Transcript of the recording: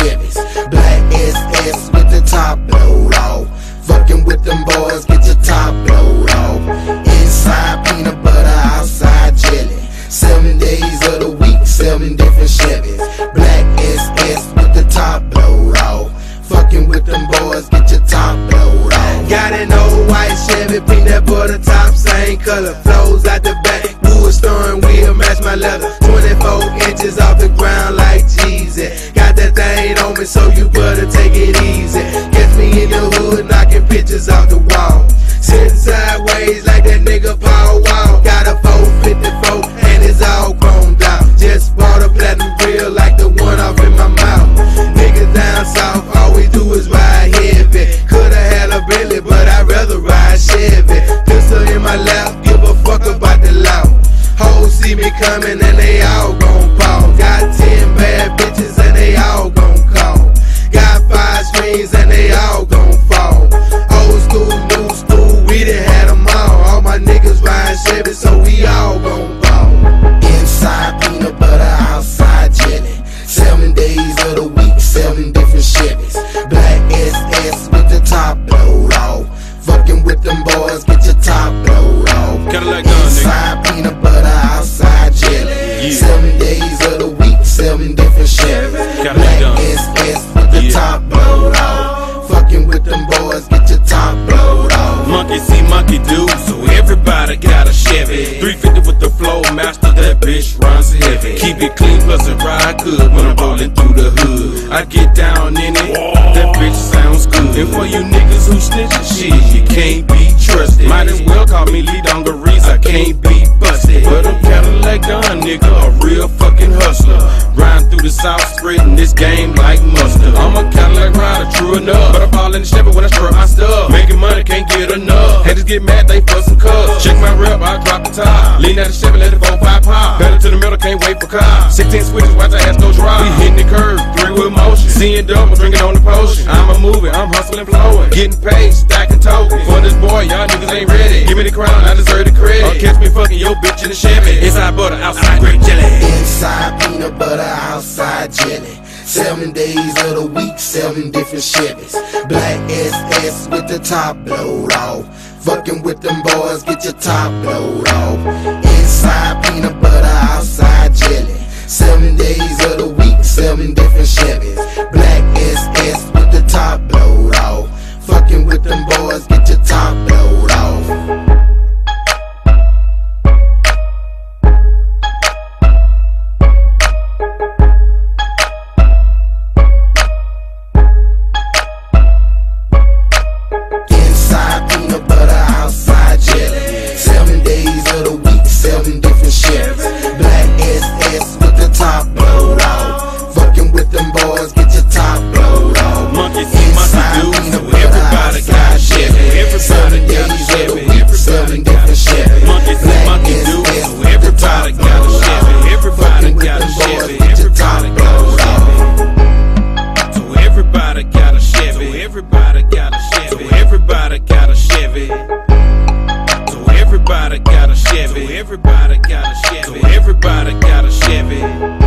Chevys. Black SS with the top blowed off. Fucking with them boys, get your top blowed off. Inside peanut butter, outside jelly. Seven days of the week, seven different Chevys. Black SS with the top blowed off. Fucking with them boys, get your top blowed off. Got an old white Chevy, peanut butter top, same color. Flows out the back, wood steering wheel, match my leather. 24 inches off the ground like pictures off the wall. Sitting sideways like that nigga Paul Wall. Got a 454 and it's all chromed out. Just bought a platinum grill like the one off in my mouth. Niggas down south, all we do is ride heavy. Coulda had a Bentley, but I'd rather ride Chevy. Pistol in my lap, give a fuck about the law. Hoes see me coming different Chevys. Black SS with the top blowed off. Fucking with them boys, get your top blowed off. Gun. Inside peanut butter, outside jelly. Yeah. Seven days of the week, seven different Chevys. Black gun. SS with the Yeah. top blowed off. Fucking with them boys, get your top off. Monkey see, monkey do, so everybody got a Chevy. 350 with the flow master, that bitch runs heavy. Keep it clean, plus it ride good when I'm rolling through the hood. I get down in it, that bitch sounds good. And for you niggas who snitchin' shit, you can't be trusted. Might as well call me Lee Dungarees, I can't be busted. But I'm Cadillac Don, nigga, a real fucking hustler. Grind through the south, spreading this game like mustard. I'm a Cadillac rider, true enough. But I fall in the Chevy when I strut my stuff. Making money, can't get enough. Haters get mad, they fuss some cuz. Check my rep, I drop the top. Lean out the Chevy, let it 4 5 pop. Pedal to the middle, can't wait for cars. 16 switches, watch the ass go dry. We hitting the curve, three wheel motion. Seeing double, drinking on the potion. I'm a moving, I'm hustling, flowing. Getting paid, stacking tokens. For this boy, y'all niggas ain't ready. Give me the crown, I deserve the credit. Or catch me fucking your bitch in the Chevy. Inside butter, outside grape jelly. Inside peanut butter, outside jelly. Seven days of the week, seven different Chevys. Black SS with the top blowed off. Fucking with them boys, get your top blowed off. Inside peanut butter, outside jelly. Seven days of the week, seven different Chevys. Black SS with the top blowed off. Fucking with them boys, get your top load Chevy. So everybody got a Chevy. So everybody got a Chevy.